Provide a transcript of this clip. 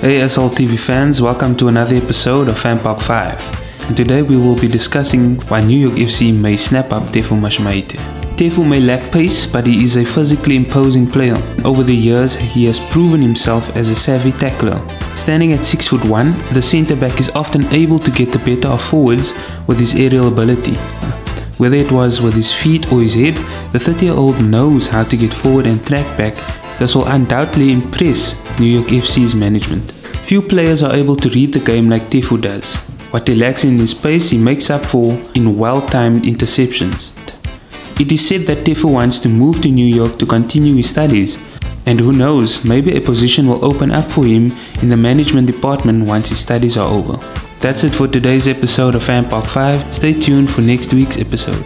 Hey SL TV fans, welcome to another episode of Fan Park 5. And today we will be discussing why New York FC may snap up Tefu Mashamaite. Tefu may lack pace, but he is a physically imposing player. Over the years, he has proven himself as a savvy tackler. Standing at 6 foot 1, the centre back is often able to get the better of forwards with his aerial ability. Whether it was with his feet or his head, the 30 year old knows how to get forward and track back. This will undoubtedly impress New York FC's management. Few players are able to read the game like Tefu does. What he lacks in his pace, he makes up for in well timed interceptions. It is said that Tefu wants to move to New York to continue his studies, and who knows, maybe a position will open up for him in the management department once his studies are over. That's it for today's episode of Fan Park 5. Stay tuned for next week's episode.